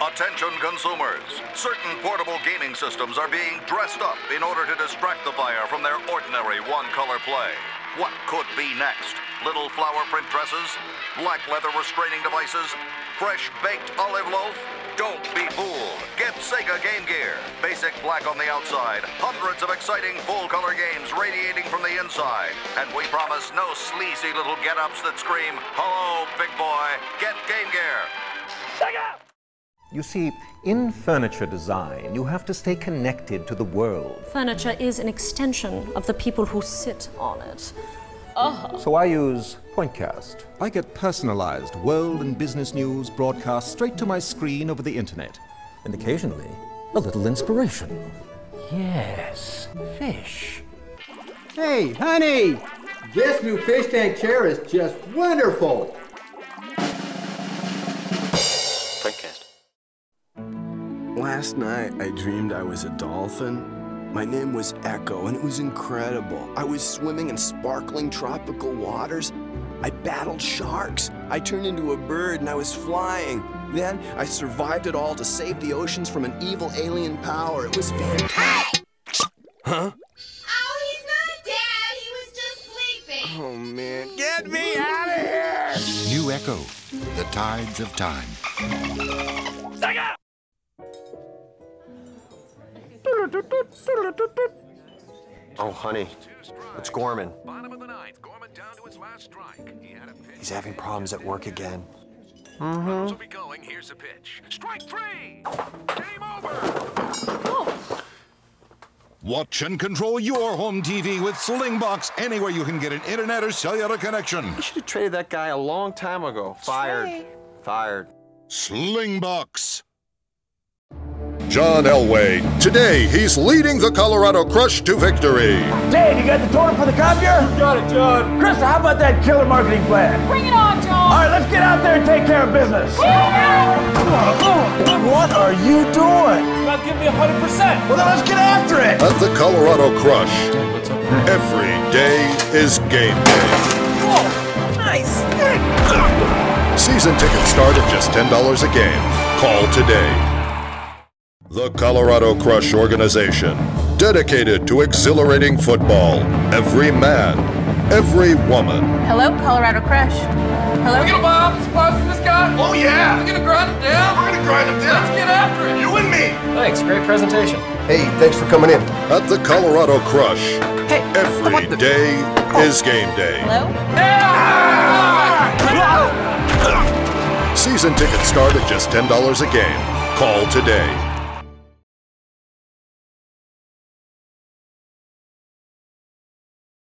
Attention consumers. Certain portable gaming systems are being dressed up in order to distract the buyer from their ordinary one-color play. What could be next? Little flower print dresses? Black leather restraining devices? Fresh baked olive loaf? Don't be fooled. Get Sega Game Gear. Basic black on the outside. Hundreds of exciting full-color games radiating from the inside. And we promise no sleazy little get-ups that scream, Hello, big boy. Get Game Gear. Sega! You see, in furniture design, you have to stay connected to the world. Furniture is an extension of the people who sit on it. Ah. So I use Pointcast. I get personalized world and business news broadcast straight to my screen over the internet. And occasionally, a little inspiration. Yes, fish. Hey, honey! This new fish tank chair is just wonderful! Last night, I dreamed I was a dolphin. My name was Ecco, and it was incredible. I was swimming in sparkling tropical waters. I battled sharks. I turned into a bird, and I was flying. Then, I survived it all to save the oceans from an evil alien power. It was fantastic. Huh? Oh, he's not dead. He was just sleeping. Oh, man. Get me out of here! New Ecco, The Tides of Time. Oh, honey, it's Gorman. He's having problems at work again. Mm-hmm. Mm-hmm. will be going. Here's a pitch. Strike three. Game over. Watch and control your home TV with Slingbox anywhere you can get an internet or cellular connection. You should have traded that guy a long time ago. Fired. Fired. Slingbox. John Elway. Today, he's leading the Colorado Crush to victory. Dave, you got the totem for the copier? Got it, John. Krista, how about that killer marketing plan? Bring it on, John. All right, let's get out there and take care of business. what are you doing? About give me a hundred percent. Well, then let's get after it. At the Colorado Crush, every day is game day. Whoa, nice. Season tickets start at just $10 a game. Call today. The Colorado Crush organization, dedicated to exhilarating football. Every man, every woman. Hello, Colorado Crush. Hello. We're gonna buy office supplies from this guy? Oh, yeah. We're gonna grind him down? We're going to grind them Let's get after it. You and me. Thanks, great presentation. Hey, thanks for coming in. At the Colorado Crush, Hey, every day is game day. Hello. Yeah. Season tickets start at just $10 a game. Call today.